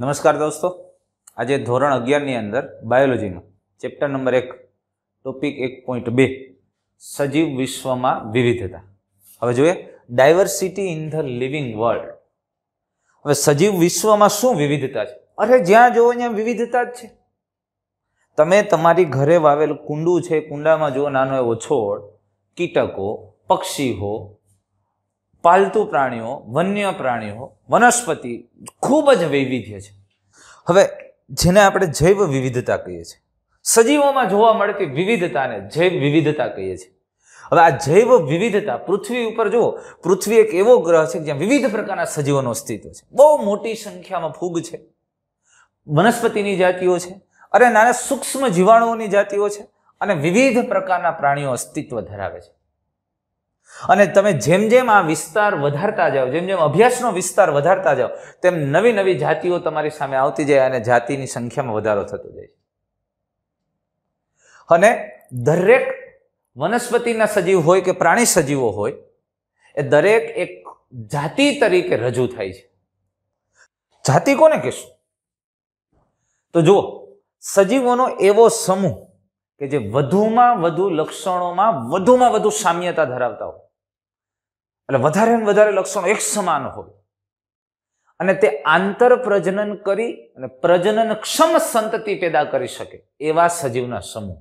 નમસ્કાર દોસ્તો. આજે ધોરણ અગિયારની અંદર બાયોલોજીમાં ચેપ્ટર નંબર એક ટોપિક એક પોઈન્ટ બે, સજીવ વિશ્વમાં વિવિધતા. હવે જોઈએ diversity in the living world હવે સજીવ વિશ્વમાં શું વિવિધતા છે? અરે, જ્યાં જુઓ ત્યાં વિવિધતા જ છે. તમે તમારી ઘરે વાવેલ કુંડું છે, કુંડામાં જુઓ, નાનો એવો છોડ, કીટકો, પક્ષીઓ પાલતુ પ્રાણીઓ, વન્ય પ્રાણીઓ, વનસ્પતિ ખૂબ જ વૈવિધ્ય છે. હવે જેને આપણે જૈવ વિવિધતા કહીએ છીએ, સજીવોમાં જોવા મળતી વિવિધતાને જૈવ વિવિધતા કહીએ છીએ. હવે આ જૈવ વિવિધતા પૃથ્વી ઉપર જુઓ, પૃથ્વી એક એવો ગ્રહ છે જ્યાં વિવિધ પ્રકારના સજીવોનું અસ્તિત્વ છે. બહુ મોટી સંખ્યામાં ફૂગ છે, વનસ્પતિની જાતિઓ છે, અને નાના સૂક્ષ્મ જીવાણુઓની જાતિઓ છે, અને વિવિધ પ્રકારના પ્રાણીઓ અસ્તિત્વ ધરાવે છે. અને તમે જેમ જેમ આ વિસ્તાર વધારતા જાઓ, જેમ જેમ અભ્યાસનો વિસ્તાર વધારતા જાઓ, તેમ નવી નવી જાતિઓ તમારી સામે આવતી જાય અને જાતિની સંખ્યામાં વધારો થતો જાય અને દરેક વનસ્પતિના સજીવ હોય કે પ્રાણી સજીવો હોય, એ દરેક એક જાતિ તરીકે રજૂ થાય છે. જાતિ કોને કહેશું? તો જુઓ, સજીવોનો એવો સમૂહ કે જે વધુમાં વધુ લક્ષણોમાં વધુમાં વધુ સામ્યતા ધરાવતા હોય. એટલે વધારે ને વધારે લક્ષણો એક સમાન હોય. અને તે આંતર પ્રજનન કરી અને પ્રજનન ક્ષમ સંતતિ પેદા કરી શકે એવા સજીવના સમૂહ.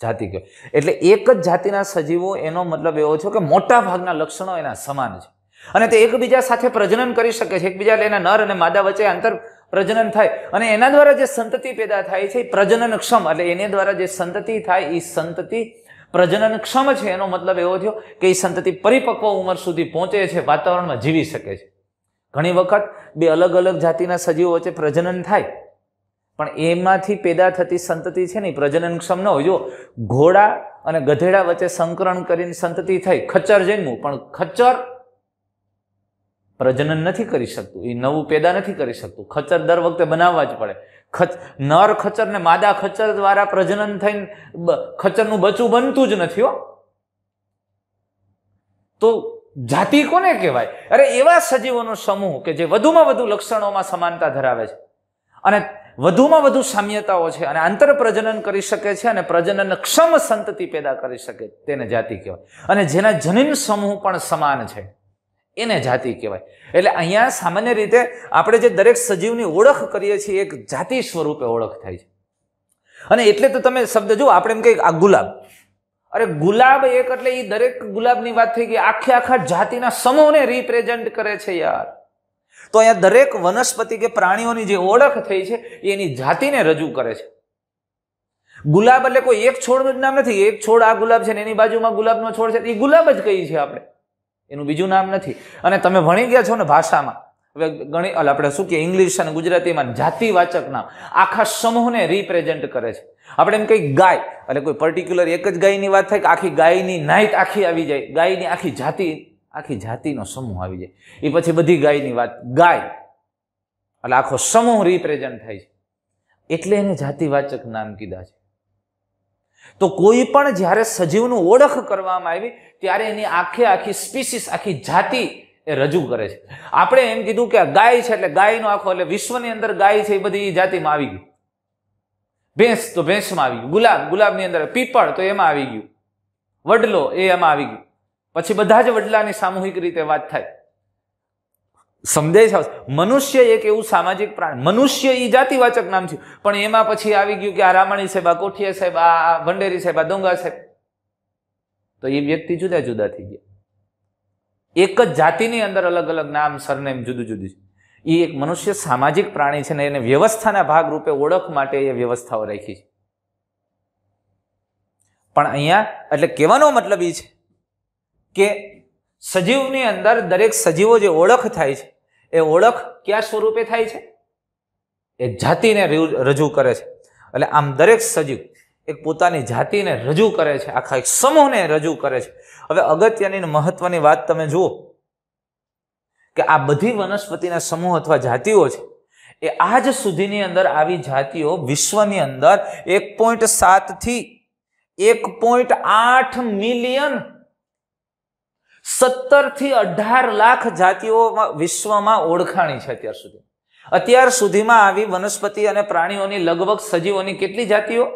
જાતિ કહેવાય એટલે એક જ જાતિના સજીવો એનો મતલબ એવો છે કે મોટા ભાગના લક્ષણો એના સમાન છે. અને તે એકબીજા સાથે પ્રજનન કરી શકે છે. એકબીજા એના નર અને માદા વચ્ચે આંતર પ્રજનન થાય. અને એના દ્વારા જે સંતતિ પેદા થાય છે પ્રજનન ક્ષમ, એટલે એને દ્વારા જે સંતતિ થાય એ સંતતિ પ્રજનન ક્ષમ છે, એનો મતલબ એવો થયો કે એ સંતતિ પરિપક્વ ઉંમર સુધી પહોંચે છે, વાતાવરણમાં જીવી શકે છે. ઘણી વખત બે અલગ અલગ જાતિના સજીવો વચ્ચે પ્રજનન થાય, પણ એમાંથી પેદા થતી સંતતિ છે ને પ્રજનનક્ષમ ન હોય. જો ઘોડા અને ગધેડા વચ્ચે સંકરણ કરીને સંતતિ થઈ, ખચ્ચર જન્મું, પણ ખચ્ચર પ્રજનન નથી કરી શકતું એ નવું પેદા નથી કરી શકતું. ખચ્ચર દર વખતે બનાવવા જ પડે. ખચ, નર ખચર ને માદા ખચર દ્વારા પ્રજનન થઈને ખચરનું બચ્ચું બનતું જ નથી હો. તો જાતિ કોને કહેવાય? અરે એવા સજીવોનો સમૂહ કે જે વધુમાં વધુ લક્ષણોમાં સમાનતા ધરાવે છે. અને વધુમાં વધુ સામ્યતાઓ છે અને આંતર પ્રજનન કરી શકે છે અને પ્રજનન ક્ષમ સંતતિ પેદા કરી શકે તેને જાતિ કહેવાય. અને જેના જનીન સમૂહ પણ સમાન છે. એને જાતિ કહેવાય. એટલે અહીંયા સામાન્ય રીતે આપણે જે દરેક સજીવની ઓળખ કરીએ છીએ, એક જાતિ સ્વરૂપે ઓળખ થાય છે. અને એટલે તો તમે શબ્દ જુઓ, આપણે એમ કહીએ આ ગુલાબ. અરે ગુલાબ એક એટલે એ દરેક ગુલાબની વાત થઈ ગઈ, આખે આખા જાતિના સમૂહને રિપ્રેઝન્ટ કરે છે યાર. તો અહીંયા દરેક વનસ્પતિ કે પ્રાણીઓની જે ઓળખ થઈ છે એની જાતિને રજૂ કરે છે. ગુલાબ એટલે કોઈ એક છોડનું જ નામ નથી, એક છોડ આ ગુલાબ છે ને એની બાજુમાં ગુલાબનો છોડ છે એ ગુલાબ જ કહીએ છીએ આપણે. એનું બીજું નામ નથી. અને તમે ભણી ગયા છો ને ભાષામાં, હવે ઘણી આપણે શું કે ઇંગ્લિશ અને ગુજરાતીમાં જાતિવાચક નામ આખા સમૂહને રિપ્રેઝેન્ટ કરે છે. આપણે એમ કહીએ ગાય, એટલે કોઈ પર્ટિક્યુલર એક જ ગાયની વાત થાય કે આખી ગાયની નાઈટ આખી આવી જાય. ગાયની આખી જાતિ, આખી જાતિનો સમૂહ આવી જાય. એ પછી બધી ગાયની વાત, ગાય. એટલે આખો સમૂહ રિપ્રેઝેન્ટ થાય છે. એટલે એને જાતિવાચક નામ કીધા છે. તો કોઈ પણ જ્યારે સજીવનું ઓળખ કરવામાં આવી, ત્યારે એની આખે આખી સ્પીસીસ આખી જાતિ એ રજૂ કરે છે. આપણે એમ કીધું કે ગાય છે એટલે ગાયનો આખો, એટલે વિશ્વની અંદર ગાય છે એ બધી જાતિમાં આવી ગયું. ભેંસ તો ભેંસમાં આવી ગયું. ગુલાબ, ગુલાબની અંદર પીપળ તો એમાં આવી ગયું. વડલો એ એમાં આવી ગયું. પછી બધા જ વડલાની સામૂહિક રીતે વાત થાય. સમજાય છે. મનુષ્ય એક એવું સામાજિક પ્રાણી. મનુષ્ય એ જાતિવાચક નામ છે. પણ એમાં પછી આવી ગયું કે આ રામાણી સાહેબ, આ કોઠિયા સાહેબ, આ ભંડેરી સાહેબ, આ દોંગા સાહેબ. તો એ વ્યક્તિ જુદા જુદા થઈ ગયા. એક જ જાતિની અંદર અલગ અલગ નામ, સરનેમ જુદું જુદું છે. એ એક મનુષ્ય સામાજિક પ્રાણી છે ને એને વ્યવસ્થાના ભાગ રૂપે ઓળખ માટે એ વ્યવસ્થાઓ રાખી છે. પણ અહીંયા એટલે કહેવાનો મતલબ એ છે કે સજીવની અંદર દરેક સજીવો જે ઓળખ થાય છે એ ઓળખ કયા સ્વરૂપે થાય છે? એ જાતિને રજૂ કરે છે. એટલે આમ દરેક સજીવ એક પોતાની જાતિને રજૂ કરે છે, આખા એક સમૂહને રજૂ કરે છે. હવે અગત્યની મહત્વની વાત તમે જુઓ કે આ બધી વનસ્પતિના સમૂહ અથવા જાતિઓ છે, એ આજ સુધીની અંદર આવી જાતિઓ વિશ્વની અંદર એક પોઈન્ટ સાતથી એક પોઈન્ટ આઠ મિલિયન સત્તરથી અઢાર લાખ જાતિઓ વિશ્વમાં ઓળખાણી છે અત્યાર સુધી. અત્યાર સુધીમાં આવી વનસ્પતિ અને પ્રાણીઓની લગભગ સજીવોની કેટલી જાતિઓ?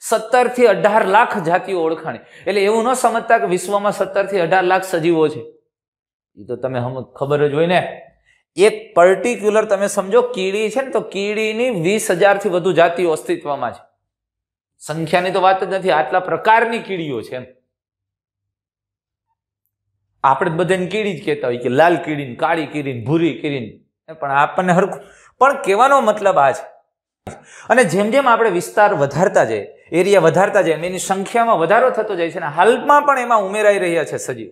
સત્તરથી અઢાર લાખ જાતિઓ ઓળખાણી. એટલે એવું ન સમજતા કે વિશ્વમાં સત્તરથી અઢાર લાખ સજીવો છે. એ તો તમે ખબર જ હોય ને. એક પર્ટિક્યુલર તમે સમજો, કીડી છે ને, તો કીડીની વીસ હજારથી વધુ જાતિઓ અસ્તિત્વમાં છે. સંખ્યાની તો વાત જ નથી, આટલા પ્રકારની કીડીઓ છે એમ. આપણે બધાને કીડી જ કહેતા હોય કે લાલ કીડી કાળી કીડીને, ભૂરી કીડી પણ આપણને હરખું પણ કહેવાનો મતલબ આ છે. અને જેમ જેમ આપણે વિસ્તાર વધારતા જઈએ એરિયા વધારતા જાય એની સંખ્યામાં વધારો થતો જાય છે, અને હાલમાં પણ એમાં ઉમેરાઈ રહ્યા છે સજીવ.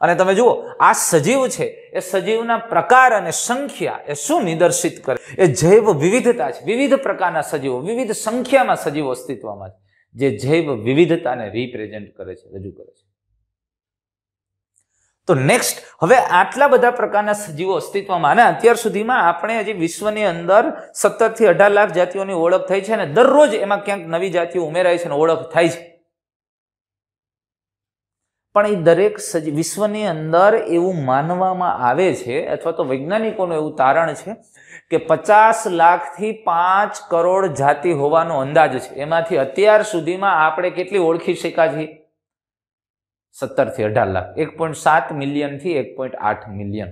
અને તમે જુઓ, આ સજીવ છે, એ સજીવના પ્રકાર અને સંખ્યા એ શું નિદર્શિત કરે? એ જૈવ વિવિધતા છે. વિવિધ પ્રકારના સજીવો, વિવિધ સંખ્યામાં સજીવો અસ્તિત્વમાં છે. જે જૈવ વિવિધતાને રિપ્રેઝેન્ટ કરે છે, રજૂ કરે છે. તો નેક્સ્ટ હવે આટલા બધા પ્રકારના સજીવો અસ્તિત્વમાં અને અત્યાર સુધીમાં આપણે હજી વિશ્વની અંદર સત્તરથી અઢાર લાખ જાતિઓની ઓળખ થઈ છે અને દરરોજ એમાં ક્યાંક નવી જાતિઓ ઉમેરાય છે અને ઓળખ થાય છે. પણ એ દરેક સજી, વિશ્વની અંદર એવું માનવામાં આવે છે અથવા તો વૈજ્ઞાનિકોનું એવું તારણ છે કે પચાસ લાખથી પાંચ કરોડ જાતિ હોવાનો અંદાજ છે. એમાંથી અત્યાર સુધીમાં આપણે કેટલી ઓળખી શક્યા છીએ? સત્તરથી અઢાર લાખ. એક પોઈન્ટ સાત મિલિયનથી એક પોઈન્ટ આઠ મિલિયન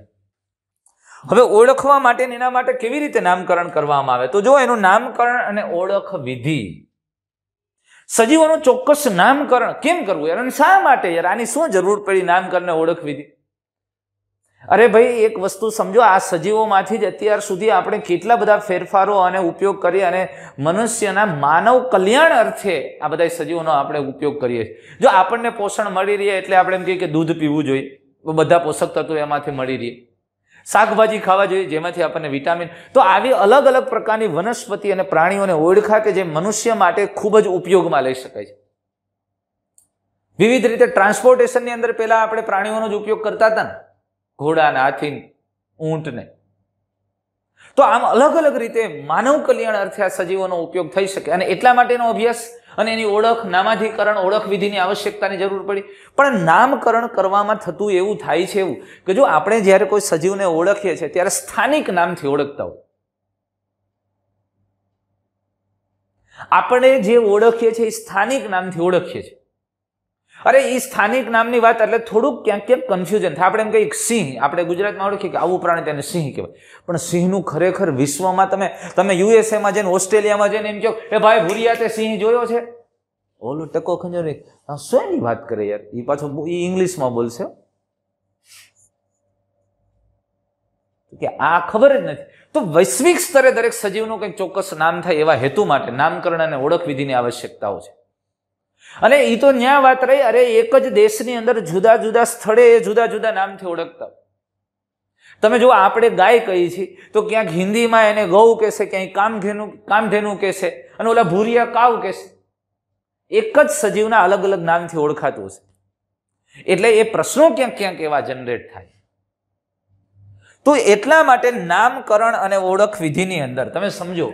હવે ઓળખવા માટે એના માટે કેવી રીતે નામકરણ કરવામાં આવે? તો જો એનું નામકરણ અને ઓળખ વિધિ, સજીવોનું ચોક્કસ નામકરણ કેમ કરવું યાર? અને શા માટે યાર? આની શું જરૂર પડી નામકરણ ઓળખ વિધિ? અરે ભાઈ, એક વસ્તુ સમજો, આ સજીવોમાંથી જ અત્યાર સુધી આપણે કેટલા બધા ફેરફારો અને ઉપયોગ કરી અને મનુષ્યના માનવ કલ્યાણ અર્થે આ બધા સજીવોનો આપણે ઉપયોગ કરીએ છીએ. જો આપણને પોષણ મળી રહે એટલે આપણે એમ કહીએ કે દૂધ પીવું જોઈએ. બધા પોષક તત્વો એમાંથી મળી રહે. શાકભાજી ખાવા જોઈએ, જેમાંથી આપણને વિટામિન. તો આવી અલગ અલગ પ્રકારની વનસ્પતિ અને પ્રાણીઓને ઓળખા કે જે મનુષ્ય માટે ખૂબ જ ઉપયોગમાં લઈ શકાય છે. વિવિધ રીતે ટ્રાન્સપોર્ટેશનની અંદર પહેલાં આપણે પ્રાણીઓનો જ ઉપયોગ કરતા હતા ને. ઘોડા ને હાથી ઊંટને. તો આમ અલગ અલગ રીતે માનવ કલ્યાણ અર્થે આ સજીવોનો ઉપયોગ થઈ શકે અને એટલા માટેનો અભ્યાસ અને એની ઓળખ, નામાધિકરણ, ઓળખ વિધિની આવશ્યકતાની જરૂર પડી. પણ નામકરણ કરવામાં થતું એવું થાય છે એવું કે જો આપણે જ્યારે કોઈ સજીવને ઓળખીએ છીએ ત્યારે સ્થાનિક નામથી ઓળખતા હોય. આપણે જે ઓળખીએ છીએ એ સ્થાનિક નામથી ઓળખીએ છીએ. અરે એ સ્થાનિક નામની વાત એટલે થોડુંક ક્યાંક ક્યાંક કન્ફ્યુઝન થાય. આપણે એમ કહીએ સિંહ. આપણે ગુજરાતમાં ઓળખીએ કે આવું પ્રાણી તેને સિંહ કહેવાય. પણ સિંહનું ખરેખર વિશ્વમાં તમે તમે યુએસએમાં જઈને, ઓસ્ટ્રેલિયામાં જઈને એમ કહો, એ ભાઈ ભૂરિયા તે સિંહ જોયો છે? ઓલો ટકો ખંજો નહીં શેની વાત કરે યાર? એ પાછો એ ઇંગ્લિશમાં બોલશે. કે આ ખબર જ નથી. તો વૈશ્વિક સ્તરે દરેક સજીવનું કંઈક ચોક્કસ નામ થાય એવા હેતુ માટે નામકરણ અને ઓળખ વિધિની આવશ્યકતાઓ છે. અને એ તો ન્યા વાત રહી, અરે એક જ દેશની અંદર જુદા જુદા સ્થળે જુદા જુદા નામથી ઓળખતા. તમે જો આપણે ગાય કહી છીએ તો ક્યાંક હિન્દીમાં એને ગૌ કહેશે ક્યાંય કામધેનું કામધેનું કહેશે, અને ઓલા ભૂરિયા કાવ કહેશે. એક જ સજીવના અલગ અલગ નામથી ઓળખાતું હશે. એટલે એ પ્રશ્નો ક્યાંક ક્યાંક એવા જનરેટ થાય. તો એટલા માટે નામકરણ અને ઓળખ વિધિની અંદર, તમે સમજો,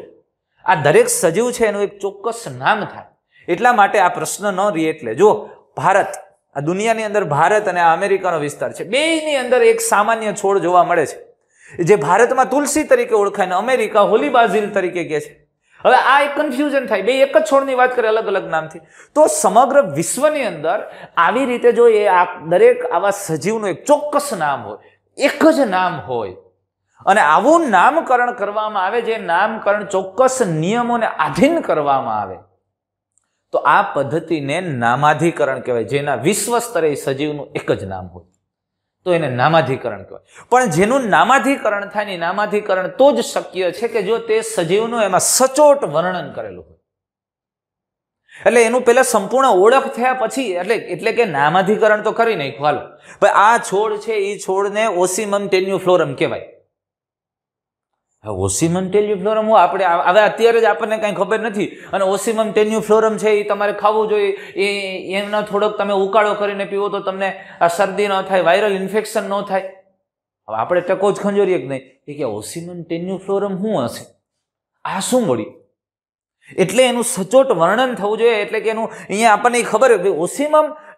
આ દરેક સજીવ છે એનું એક ચોક્કસ નામ થાય. એટલા માટે આ પ્રશ્ન ન રહે એટલે. જો ભારત, આ દુનિયાની અંદર ભારત અને અમેરિકાનો વિસ્તાર છે. બેની અંદર એક સામાન્ય છોડ જોવા મળે છે. જે ભારતમાં તુલસી તરીકે ઓળખાય ને અમેરિકા હોલી બાઝિલ તરીકે કહે છે. હવે આ એક કન્ફ્યુઝન થાય. બે એક જ છોડની વાત કરે અલગ અલગ નામથી. તો સમગ્ર વિશ્વની અંદર આવી રીતે જો એ આ દરેક આવા સજીવનું એક ચોક્કસ નામ હોય, એક જ નામ હોય, અને આવું નામકરણ કરવામાં આવે, જે નામકરણ ચોક્કસ નિયમોને આધીન કરવામાં આવે તો આ પદ્ધતિને નામાધિકરણ કહેવાય. જેના વિશ્વ સ્તરે સજીવનું એક જ નામ હોય. તો એને નામાધિકરણ કહેવાય. પણ જેનું નામાધિકરણ થાય ને નામાધિકરણ તો જ શક્ય છે કે જો તે સજીવનું એમાં સચોટ વર્ણન કરેલું હોય. એટલે એનું પેલા સંપૂર્ણ ઓળખ થયા પછી, એટલે એટલે કે નામાધિકરણ તો કરી નહીં હાલો આ છોડ છે એ છોડને ઓસિમમ ટેન્યુફ્લોરમ કહેવાય. ઓસિમમ ટેન્યુફ્લોરમ હું આપણે હવે અત્યારે જ આપણને કાંઈ ખબર નથી. અને ઓસિમમ ટેન્યુફ્લોરમ છે એ તમારે ખાવું જોઈએ. એ એનો થોડોક તમે ઉકાળો કરીને પીવો તો તમને આ શરદી ન થાય, વાયરલ ઇન્ફેક્શન ન થાય. હવે આપણે ટકો જ ખંજોરીએ કે નહીં? કે ઓસિમમ ટેન્યુફ્લોરમ શું હશે? આ શું મળ્યું? એટલે એનું સચોટ વર્ણન થવું જોઈએ. એટલે કે એનું અહીંયા આપણને ખબર કે ઓસિમમ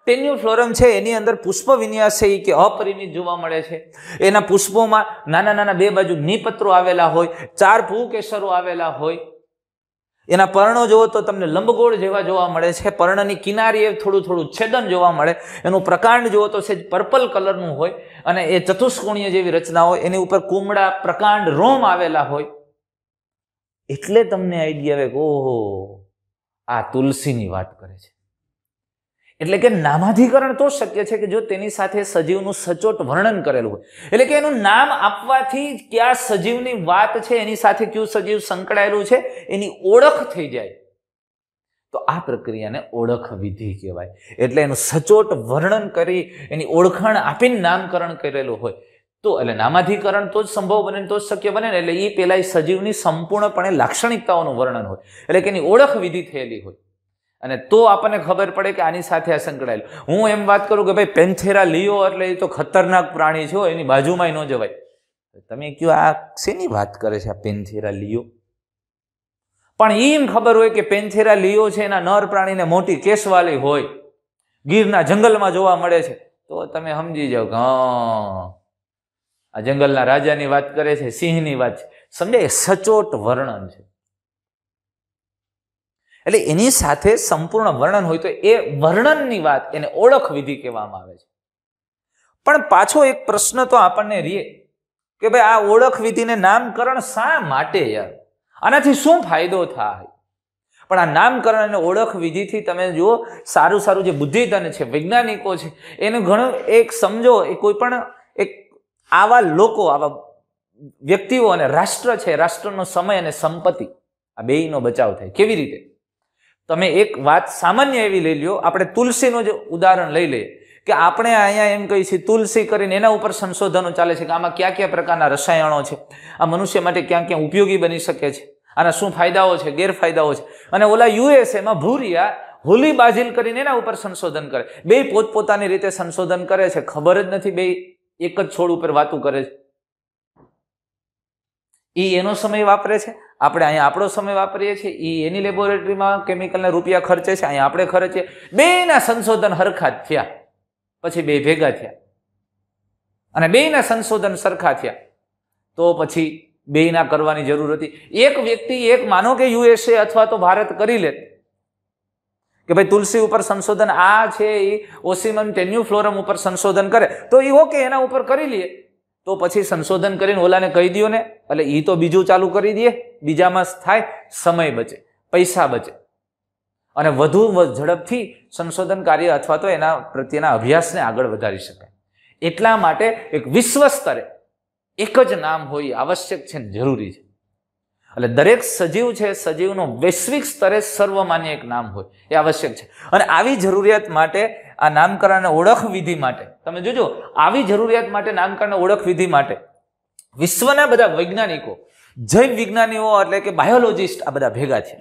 ટેન્યુફ્લોરમ છે એની અંદર પુષ્પ વિન્યાસ છે એ કે અપરિમિત જોવા મળે છે એના પુષ્પોમાં નાના નાના બે બાજુ નિપત્રો આવેલા હોય ચાર ભૂકેસરો આવેલા હોય એના પર્ણો જુઓ તો તમને લંબગોળ જેવા જોવા મળે છે પર્ણની કિનારીએ થોડું થોડું છેદન જોવા મળે એનું પ્રકાંડ જુઓ તો સેજ પર્પલ કલરનું હોય અને એ ચતુષ્કોણીય જેવી રચના હોય એની ઉપર કુમળા પ્રકાંડ રોમ આવેલા હોય એટલે તમને આઈડિયા આવે ઓહો આ તુલસીની વાત કરે છે એટલે કે નામાધિકરણ તો શક્ય છે કે જો તેની સાથે સજીવનું સચોટ વર્ણન કરેલું હોય. એટલે કે એનું નામ આપવાથી કયા સજીવની વાત છે, એની સાથે કયું સજીવ સંકળાયેલું છે, એની ઓળખ થઈ જાય. તો આ પ્રક્રિયાને ઓળખ વિધિ કહેવાય. એટલે એનું સચોટ વર્ણન કરી, એની ઓળખાણ આપીને નામકરણ કરેલું હોય. તો એટલે નામાધિકરણ તો જ સંભવ બને તો જ શક્ય બને ને, એટલે એ પેલા સજીવની સંપૂર્ણપણે લાક્ષણિકતાઓનું વર્ણન હોય. એટલે કે એની ઓળખ વિધિ થયેલી હોય. અને તો આપણને ખબર પડે કે આની સાથે આ સંકળાયેલું. હું એમ વાત કરું કે ભાઈ, પેન્થેરા લિયો એટલે એ તો ખતરનાક પ્રાણી છે એની બાજુમાં ન જવાય. તમે કયો આ શેની વાત કરે છે આ પેન્થેરા લિયો? પણ એમ ખબર હોય કે પેન્થેરા લિયો છે એના નર પ્રાણીને મોટી કેસવાલી હોય. ગીરના જંગલમાં જોવા મળે છે. તો તમે સમજી જાઓ કે આ જંગલના રાજાની વાત કરે છે, સિંહની વાત છે. સમજાય? સચોટ વર્ણન છે. એટલે એની સાથે સંપૂર્ણ વર્ણન હોય તો એ વર્ણનની વાત એને ઓળખ વિધિ કહેવામાં આવે છે. પણ પાછો એક પ્રશ્ન તો આપણને રીએ કે ભાઈ આ ઓળખ વિધિને નામકરણ શા માટે યાર? આનાથી શું ફાયદો થાય? પણ આ નામકરણ અને ઓળખ વિધિથી તમે જુઓ, સારું સારું જે બુદ્ધિધન છે, વૈજ્ઞાનિકો છે, એનું ઘણું એક સમજો, એ કોઈ પણ એક આવા લોકો, આવા વ્યક્તિઓ અને રાષ્ટ્ર છે, રાષ્ટ્રનો સમય અને સંપત્તિ, આ બેયનો બચાવ થાય. કેવી રીતે? તમે એક વાત સામાન્ય એવી લઈ લ્યો, આપણે તુલસીનું જ ઉદાહરણ લઈ લઈએ કે આપણે અહીંયા એમ કહીએ છીએ, તુલસી કરીને એના ઉપર સંશોધનો ચાલે છે કે આમાં કયા કયા પ્રકારના રસાયણો છે? આ મનુષ્ય માટે ક્યાં ક્યાં ઉપયોગી બની શકે છે? આના શું ફાયદાઓ છે? ગેરફાયદાઓ છે? અને ઓલા યુએસએમાં ભૂરિયા હોલી બાજીલ કરીને એના ઉપર સંશોધન કરે. બે પોતપોતાની રીતે સંશોધન કરે છે. ખબર જ નથી બે એક જ છોડ ઉપર વાતું કરે છે. એ એનો સમય વાપરે છે? આપણે અહીંયા આપણો સમય વાપરીએ છીએ એ એની લેબોરેટરીમાં કેમિકલના રૂપિયા ખર્ચે છે, અહીંયા આપણે ખર્ચે બેના સંશોધન હરખા થયા. પછી બે ભેગા થયા. અને બેના સંશોધન સરખા થયા. તો પછી બેયના કરવાની જરૂર હતી. એક વ્યક્તિ એક માનો કે યુએસએ અથવા તો ભારત કરી લે. કે ભાઈ તુલસી ઉપર સંશોધન આ છે એ ઓસિમન ટેન્યુફ્લોરમ ઉપર સંશોધન કરે. તો એ ઓકે, એના ઉપર કરી લઈએ તો પછી સંશોધન કરીને ઓલાને કહી દો ને, એટલે એ તો બીજું ચાલુ કરી દે, બીજામાં થાય, સમય બચે, પૈસા બચે. અને વધુ ઝડપથી સંશોધન કાર્ય અથવા તો એના પ્રત્યેના અભ્યાસને આગળ વધારી શકાય. એટલા માટે એક વિશ્વ સ્તરે એક જ નામ હોય આવશ્યક છે ને જરૂરી છે. એટલે દરેક સજીવ છે, સજીવનો વૈશ્વિક સ્તરે સર્વમાન્ય એક નામ હોય એ આવશ્યક છે. અને આવી જરૂરિયાત માટે આ નામકરણ ઓળખ વિધિ માટે તમે જોજો, આવી જરૂરિયાત માટે નામકરણ ઓળખ વિધિ માટે વિશ્વના બધા વૈજ્ઞાનિકો, જૈવ વિજ્ઞાનીઓ એટલે કે બાયોલોજિસ્ટ આ બધા ભેગા છે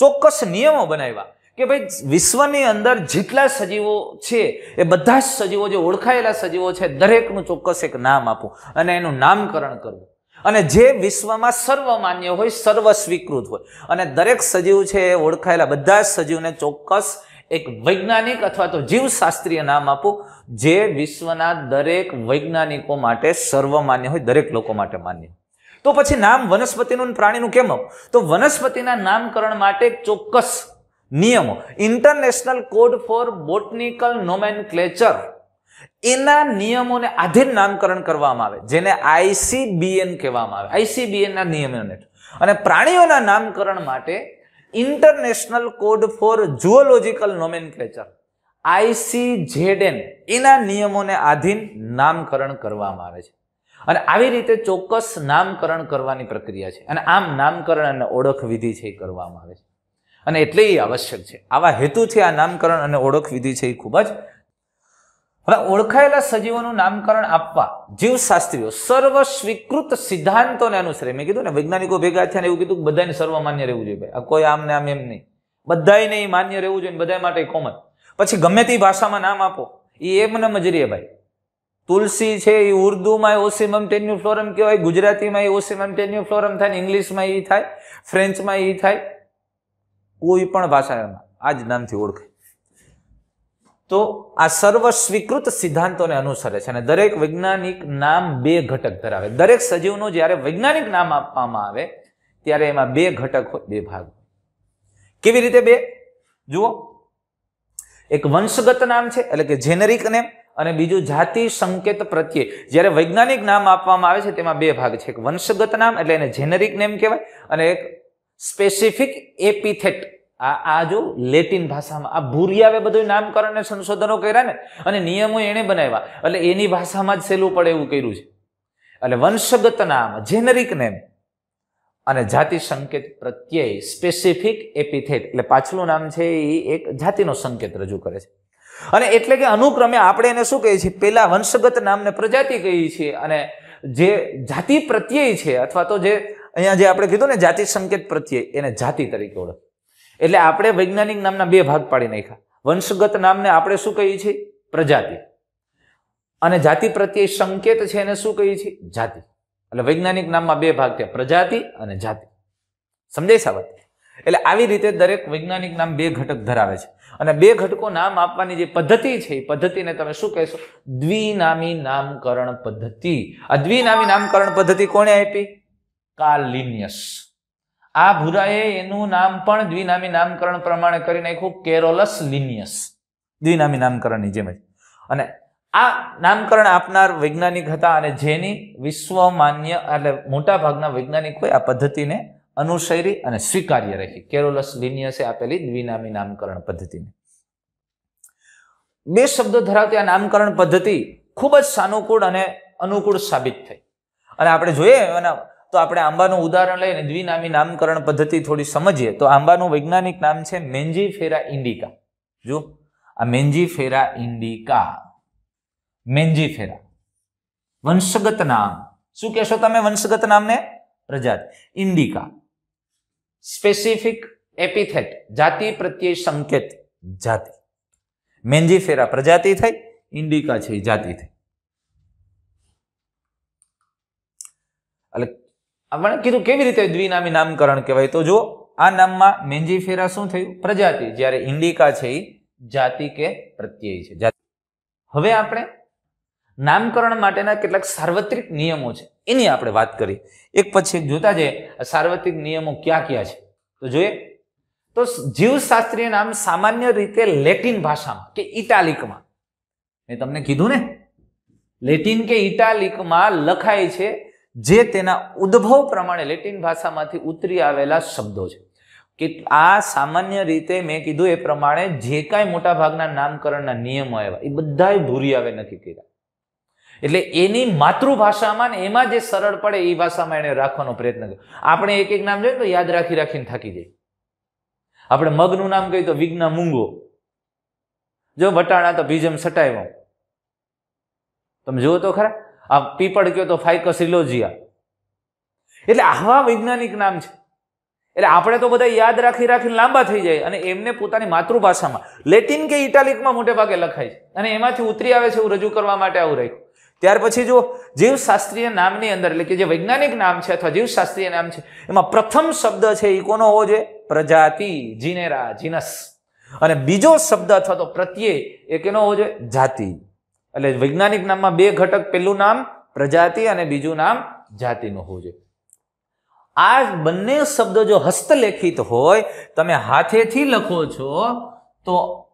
ચોક્કસ નિયમો બનાવ્યા કે ભાઈ વિશ્વની અંદર જેટલા સજીવો છે, એ બધા જ સજીવો જે ઓળખાયેલા સજીવો છે, દરેકનું ચોક્કસ એક નામ આપવું અને એનું નામકરણ કરવું. અને જે વિશ્વમાં સર્વમાન્ય હોય સર્વ સ્વીકૃત હોય. અને દરેક સજીવ છે, એ ઓળખાયેલા બધા જ સજીવને ચોક્કસ એક વૈજ્ઞાનિક અથવા તો જીવશાસ્ત્રીય નામ આપો, જે વિશ્વના દરેક વૈજ્ઞાનિકો માટે સર્વમાન્ય હોય, દરેક લોકો માટે માન્ય. તો પછી નામ વનસ્પતિનું પ્રાણીનું કેમ આપવું? તો વનસ્પતિના નામકરણ માટે ચોક્કસ નિયમો. International code for botanical nomenclature એના નિયમોને આધીન નામકરણ કરવામાં આવે, જેને આઈસીબીએન કહેવામાં આવે. આઈસીબીએનના નિયમોને. અને પ્રાણીઓના નામકરણ માટે international code for zoological nomenclature ICZN એના નિયમોને આધીન નામકરણ કરવામાં આવે છે. અને આવી રીતે ચોક્કસ નામકરણ કરવાની પ્રક્રિયા છે. અને આમ નામકરણ અને ઓળખ વિધિ છે એ કરવામાં આવે છે. અને એટલે એ આવશ્યક છે. આવા હેતુથી આ નામકરણ અને ઓળખ વિધિ છે એ ખૂબ જ હવે ઓળખાયેલા સજીવોનું નામકરણ આપવા જીવશાસ્ત્રીઓ સર્વ સ્વીકૃત સિદ્ધાંતોને અનુસરે. મેં કીધું ને, વૈજ્ઞાનિકો ભેગા થયા એવું કીધું બધાને સર્વમાન્ય રહેવું જોઈએ ભાઈ. કોઈ આમ ને આમ એમ નહીં. બધાને એ માન્ય રહેવું જોઈએ બધા માટે કોમન પછી ગમે તે ભાષામાં નામ આપો. એ એમને મજરીએ ભાઈ. તુલસી છે એ ઉર્દુમાં ઓસિમમ ટેન્યુફ્લોરમ કહેવાય, ગુજરાતીમાં એ ઓસિમમ ટેન્યુફ્લોરમ થાય ને ઇંગ્લિશમાં એ થાય, ફ્રેન્ચમાં એ થાય. કોઈ પણ ભાષામાં આ જ નામથી ઓળખાય. તો આ સર્વ સ્વીકૃત સિદ્ધાંતોને અનુસરે છે અને દરેક વૈજ્ઞાનિક નામ બે ઘટક ધરાવે. દરેક સજીવનું જ્યારે વૈજ્ઞાનિક નામ આપવામાં આવે, ત્યારે એમાં બે ઘટક હોય, બે ભાગ કેવી રીતે બે? જુઓ. એક વંશગત નામ છે, એટલે કે જેનરિક નેમ, અને બીજું જાતિ સંકેત પ્રત્યે જ્યારે વૈજ્ઞાનિક નામ આપવામાં આવે છે, તેમાં બે ભાગ છે. એક વંશગત નામ, એટલે એને જેનરિક નેમ કહેવાય, અને એક સ્પેસિફિક એપિથેટ. આ આ જો લેટિન ભાષામાં, આ ભૂરિયાવે બધું નામકરણ અને સંશોધનો કર્યા ને, અને નિયમો એણે બનાવ્યા. એટલે એની ભાષામાં જ સહેલું પડે એવું કર્યું છે. એટલે વંશગત નામ, જેનરિક નેમ, અને જાતિ સંકેત પ્રત્યય, સ્પેસિફિક એપિથેટ. એટલે પાછલું નામ છે એ એક જાતિનો સંકેત રજૂ કરે છે. અને એટલે કે અનુક્રમે આપણે એને શું કહીએ છીએ? પેલા વંશગત નામને પ્રજાતિ કહીએ છીએ. અને જે જાતિ પ્રત્યય છે, અથવા તો જે અહીંયા જે આપણે કીધું ને જાતિ સંકેત પ્રત્યય, એને જાતિ તરીકે ઓળખ એટલે આપણે વૈજ્ઞાનિક નામના બે ભાગ પાડી નાખ્યા. વંશગત નામને આપણે શું કહીએ છીએ? પ્રજાતિ. અને જાતિ પ્રત્યે સંકેત છે એને શું કહીએ છીએ? જાતિ. એટલે વૈજ્ઞાનિક નામમાં બે ભાગ છે, પ્રજાતિ અને જાતિ. સમજાય સાવત એટલે આવી રીતે દરેક વૈજ્ઞાનિક નામ બે ઘટક ધરાવે છે. અને બે ઘટકો નામ આપવાની જે પદ્ધતિ છે, એ પદ્ધતિને તમે શું કહેશો? દ્વિનામી નામકરણ પદ્ધતિ. આ દ્વિનામી નામકરણ પદ્ધતિ કોણે આપી? કાર્લ લિનિયસ આ ભૂરાએ એનું નામ પણ દ્વિનામી નામકરણ પ્રમાણે કરી નાખ્યું, કેરોલસ લિનિયસ. દ્વિનામી નામકરણની જેમ જ. અને આ નામકરણ આપનાર વૈજ્ઞાનિક હતા અને જેની વિશ્વમાન્ય એટલે મોટાભાગના વૈજ્ઞાનિકોએ આ પદ્ધતિને અનુસરી અને સ્વીકાર્ય રહી. કેરોલસ લિનિયસે આપેલી દ્વિનામી નામકરણ પદ્ધતિને. બે શબ્દો ધરાવતી આ નામકરણ પદ્ધતિ ખૂબ જ સાનુકૂળ અને અનુકૂળ સાબિત થઈ. અને આપણે જોઈએ એના તો આપણે આંબાનું ઉદાહરણ લઈને દ્વિનામી નામકરણ પદ્ધતિ થોડી સમજીએ. તો આંબાનું વૈજ્ઞાનિક નામ છે મેન્જીફેરા ઇન્ડિકા. જો આ મેન્જીફેરા ઇન્ડિકા. મેન્જીફેરા વંશગત નામ. શું કહેશો તમે વંશગત નામને? પ્રજાતિ. ઇન્ડિકા. સ્પેસિફિક એપિથેટ જાતિ પ્રત્યે સંકેત. જાતિ. મેન્જીફેરા પ્રજાતિ થઈ, ઇન્ડિકા છે જાતિ થઈ એટલે આપણે કીધું કેવી રીતે દ્વિનામી નામકરણ કહેવાય? તો જો આ નામમાં મેન્જીફેરા શું થયું? પ્રજાતિ, જ્યારે ઇન્ડિકા છે એ જાતિ કે પ્રત્યય છે. જાતિ. હવે આપણે નામકરણ માટેના કેટલાક સાર્વત્રિક નિયમો છે. એની આપણે વાત કરી. એક પછી એક જોતા જઈએ સાર્વત્રિક નિયમો ક્યાં ક્યાં છે? તો જોઈએ. તો જીવશાસ્ત્રીય નામ સામાન્ય રીતે લેટિન ભાષામાં કે ઇટાલિકમાં. મેં તમને કીધું ને? લેટિન કે ઇટાલિકમાં લખાય છે જે તેના ઉદ્ભવ પ્રમાણે લેટિન ભાષામાંથી ઉતરી આવેલા શબ્દો છે. કે આ સામાન્ય રીતે મેં કીધું એ પ્રમાણે જે કાંઈ મોટા ભાગના નામકરણના નિયમો આવ્યા, એ બધાય ભૂરી આવે નથી કર્યા. એટલે એની માતૃભાષામાં ને એમાં જે સરળ પડે એ ભાષામાં એને રાખવાનો પ્રયત્ન કર્યો. આપણે એક એક નામ જોઈએ તો યાદ રાખી રાખીને થાકી જાય આપણે મગનું નામ કહીએ તો વિઘ્ન મૂંગો. જો વટાણા તો ભીજમ સટાવ્યો. તમે જુઓ તો ખરા. આ પીપળ કયો તો ફાઇકસ ઇલોજિયા એટલે આવા વૈજ્ઞાનિક નામ છે. એટલે આપણે તો બધા યાદ રાખી રાખીને લાંબા થઈ જાય અને એમને પોતાની માતૃભાષામાં, લેટિન કે ઇટાલિકમાં મોટે ભાગે લખાય છે. અને એમાંથી ઉતરી આવે છે એવું રજૂ કરવા માટે આવું રાખ્યું. ત્યાર પછી જો જીવશાસ્ત્રીય નામની અંદર, એટલે કે જે વૈજ્ઞાનિક નામ છે અથવા જીવશાસ્ત્રીય નામ છે, એમાં પ્રથમ શબ્દ છે એ કોનો હોવો જોઈએ? પ્રજાતિ, જીનેરા, જીનસ. અને બીજો શબ્દ અથવા તો પ્રત્યે એ કેનો હોવો જોઈએ? જાતિ. એટલે વૈજ્ઞાનિક નામમાં બે ઘટક પહેલું નામ પ્રજાતિ અને બીજું નામ જાતિનું હોવું જોઈએ. આ બંને શબ્દો જો હસ્તલેખિત હોય, તમે હાથેથી લખો છો, તો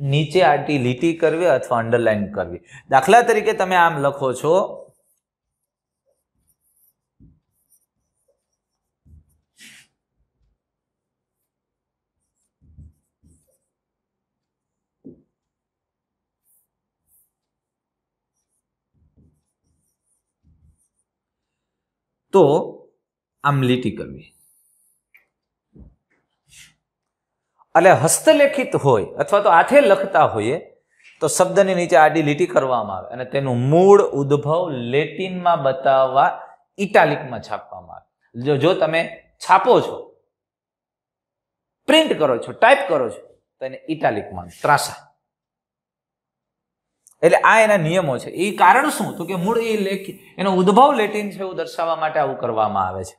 નીચે આટી લીટી કરવી અથવા અંડરલાઈન કરવી. દાખલા તરીકે તમે આમ લખો છો તો આમ લીટી કરવી. એટલે હસ્તલેખિત હોય અથવા તો હાથે લખતા હોઈએ, તો શબ્દની નીચે આડી લીટી કરવામાં આવે અને તેનું મૂળ ઉદ્ભવ લેટિનમાં બતાવવા ઇટાલિકમાં છાપવામાં આવે. જો જો તમે છાપો છો, પ્રિન્ટ કરો છો, ટાઈપ કરો છો, તો એને ઇટાલિકમાં ત્રાસા. એટલે આ એના નિયમો છે. એ કારણ શું? તો કે મૂળ એ લેખી એનો ઉદ્ભવ લેટિન છે એવું દર્શાવવા માટે આવું કરવામાં આવે છે.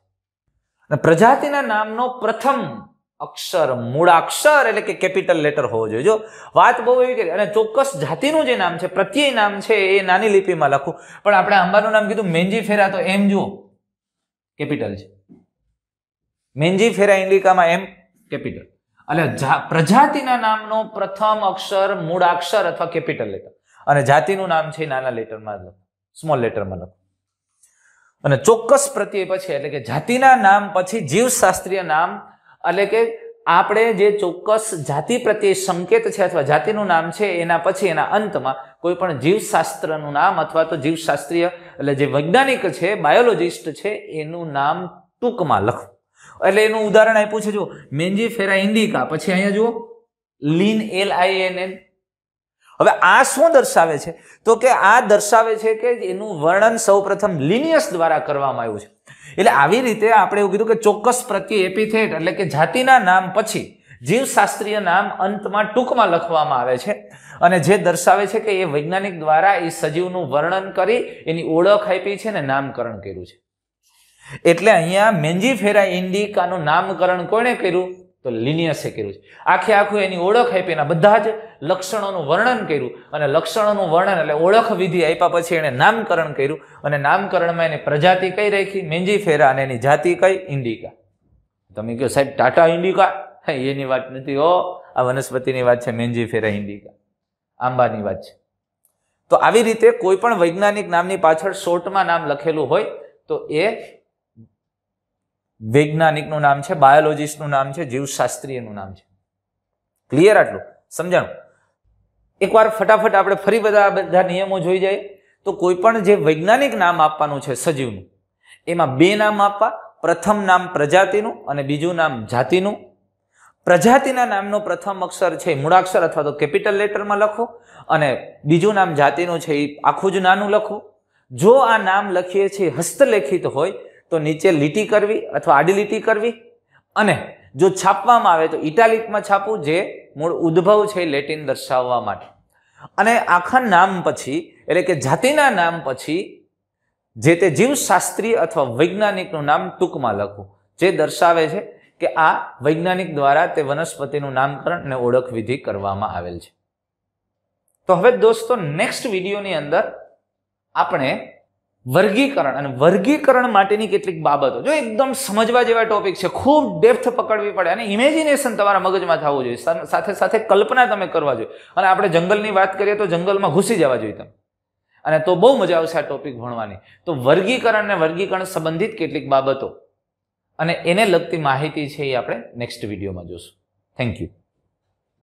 અને પ્રજાતિના નામનો પ્રથમ અક્ષર, મૂળાક્ષર એટલે કે કેપિટલ લેટર હોવો જોઈએ. જો વાત બહુ એવી કરી અને ચોક્કસ જાતિનું જે નામ છે, પ્રત્યય નામ છે, એ નાની લિપિમાં લખું. પણ આપણે આંબાનું નામ કીધું મેંજી ફેરા તો એમ જુઓ, કેપિટલ છે. મેંજી ફેરા ઇન્ડિકામાં એમ કેપિટલ. એટલે પ્રજાતિના નામનો પ્રથમ અક્ષર, મૂળાક્ષર અથવા કેપિટલ લેટર. અને જાતિનું નામ છે નાના લેટરમાં લખો. સ્મોલ લેટરમાં લખો. અને ચોક્કસ પ્રત્યય પછી, એટલે કે જાતિના નામ પછી જીવશાસ્ત્રીય નામ, એટલે કે આપણે જે ચોક્કસ જાતિ પ્રત્યે સંકેત છે અથવા જાતિનું નામ છે, એના પછી, એના અંતમાં કોઈ પણ જીવશાસ્ત્રનું નામ અથવા તો જીવશાસ્ત્રીય, એટલે જે વૈજ્ઞાનિક છે બાયોલોજિસ્ટ છે, એનું નામ ટૂંકમાં લખો. એટલે એનું ઉદાહરણ આપ્યું છે જો મેન્જી ફેરા ઇન્ડિકા. પછી અહીંયા જુઓ. Linn L I N N. હવે આ શું દર્શાવે છે? તો કે આ દર્શાવે છે કે એનું વર્ણન સૌપ્રથમ લિનિયસ દ્વારા કરવામાં આવ્યું છે. એટલે આવી રીતે આપણે એવું કીધું કે ચોક્કસ પ્રત્યે એપિથેટ એટલે કે જાતિના નામ પછી જીવશાસ્ત્રીય નામ અંતમાં ટૂંકમાં લખવામાં આવે છે. અને જે દર્શાવે છે કે એ વૈજ્ઞાનિક દ્વારા એ સજીવનું વર્ણન કરી એની ઓળખ આપી છે ને નામકરણ કર્યું છે. એટલે અહીંયા મેન્જીફેરા ઇન્ડિકાનું નામકરણ કોણે કર્યું? તો લિનિયસે કર્યું છે. આખે આખું એની ઓળખ આપી એના બધા જ લક્ષણોનું વર્ણન કર્યું. અને લક્ષણોનું વર્ણન એટલે ઓળખ વિધિ આપ્યા પછી એણે નામકરણ કર્યું. અને નામકરણમાં એની પ્રજાતિ કઈ રાખી? મેંજી, ફેરા અને એની જાતિ કઈ? ઇન્ડિકા. તમે કહો, સાહેબ, ટાટા, ઇન્ડિકા? એની વાત નથી, હો. આ વનસ્પતિની વાત છે, મેંજી, ફેરા, ઇન્ડિકા. આંબાની વાત છે. તો આવી રીતે કોઈ પણ વૈજ્ઞાનિક નામની પાછળ શોર્ટમાં નામ લખેલું હોય, તો એ વૈજ્ઞાનિકનું નામ છે, બાયોલોજિસ્ટનું નામ છે, જીવશાસ્ત્રીયનું નામ છે. ક્લિયર આટલું? સમજાણું? એકવાર ફટાફટ આપણે ફરી બધા બધા નિયમો જોઈ જઈએ તો કોઈ પણ જે વૈજ્ઞાનિક નામ આપવાનું છે સજીવનું, એમાં બે નામ આપવા, પ્રથમ નામ પ્રજાતિનું અને બીજું નામ જાતિનું. પ્રજાતિના નામનો પ્રથમ અક્ષર છે મૂળાક્ષર અથવા તો કેપિટલ લેટરમાં લખો અને બીજું નામ જાતિનું છે એ આખું જ નાનું લખો. જો આ નામ લખીએ છીએ હસ્તલેખિત હોય તો નીચે લીટી કરવી અથવા આડી લીટી કરવી અને જો છાપવામાં આવે તો ઇટાલિકમાં છાપવું જે મૂળ ઉદ્ભવ છે લેટિન દર્શાવવા માટે. અને આખા નામ પછી, એટલે કે જાતિના નામ પછી, જે તે જીવશાસ્ત્રી અથવા વૈજ્ઞાનિકનું નામ ટૂંકમાં લખવું. જે દર્શાવે છે કે આ વૈજ્ઞાનિક દ્વારા તે વનસ્પતિનું નામકરણ અને ઓળખ વિધિ કરવામાં આવેલ છે. તો હવે દોસ્તો, નેક્સ્ટ વિડીયોની અંદર આપણે વર્ગીકરણ અને વર્ગીકરણ માટેની કેટલીક બાબતો. જો એકદમ સમજવા જેવા ટોપિક છે, ખૂબ ડેપ્થ પકડવી પડે અને ઇમેજિનેશન તમારા મગજમાં થવું જોઈએ. સાથે સાથે કલ્પના તમે કરવા જોઈએ. અને આપણે જંગલની વાત કરીએ તો જંગલમાં ઘૂસી જવા જોઈએ તમે. અને તો બહુ મજા આવશે આ ટોપિક ભણવાની. તો વર્ગીકરણ અને વર્ગીકરણ સંબંધિત કેટલીક બાબતો. અને એને લગતી માહિતી છે એ આપણે નેક્સ્ટ વિડીયોમાં જોશું. Thank you